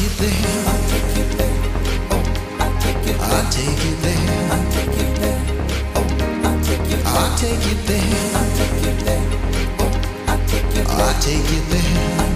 you there. I'll take you there. Oh, I'll take you there. I'll take you there. I'll take you there. Oh, I'll take you there. I'll take you there. I'll take you there. Oh, I'll take you there. I'll take you there.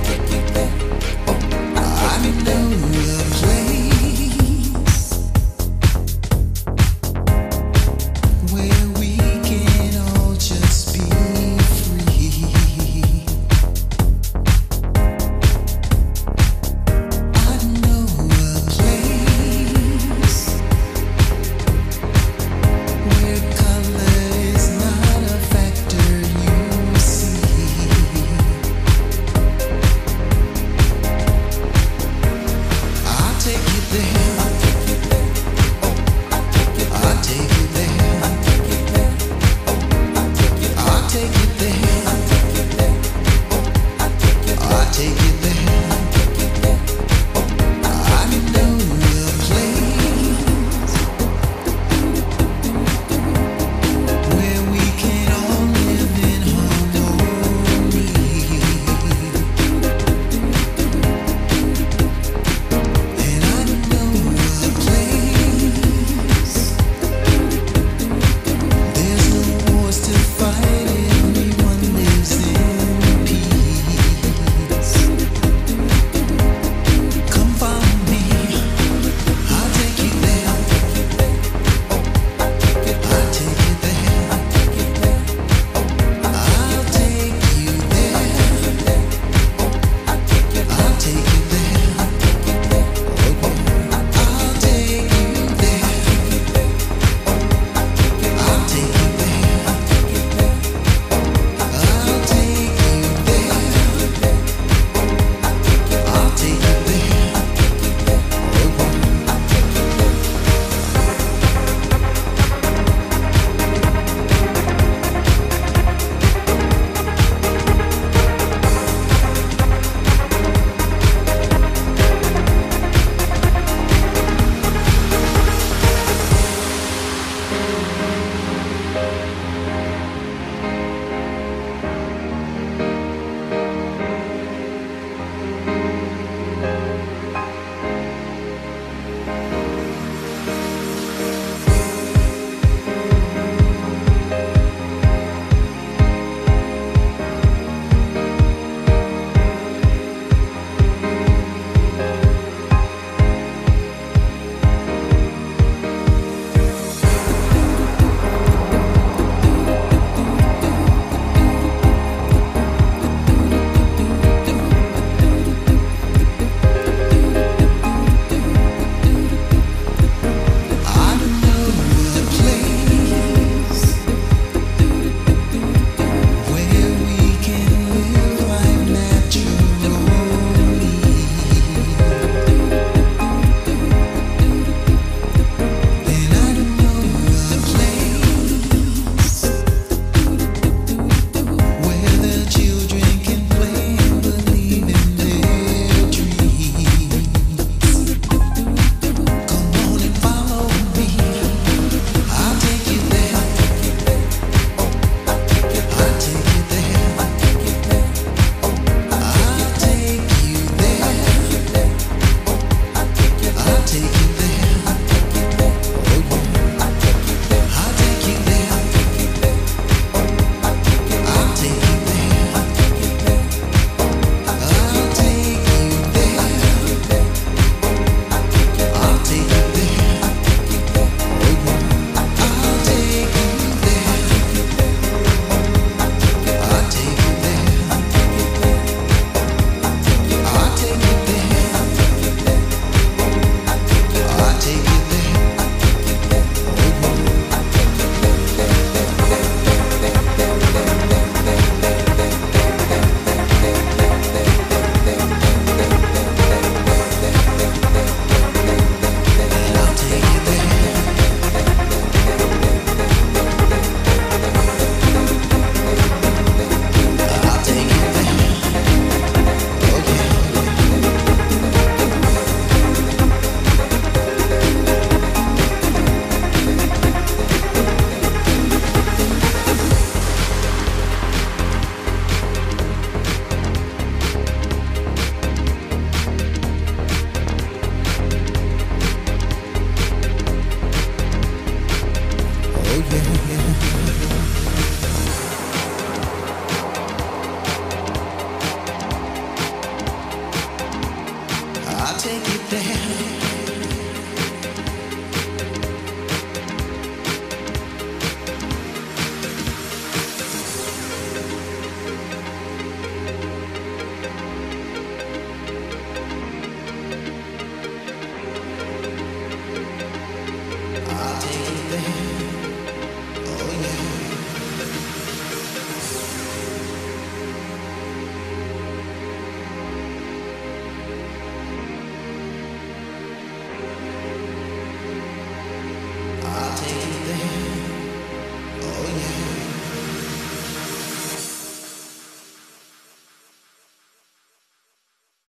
There.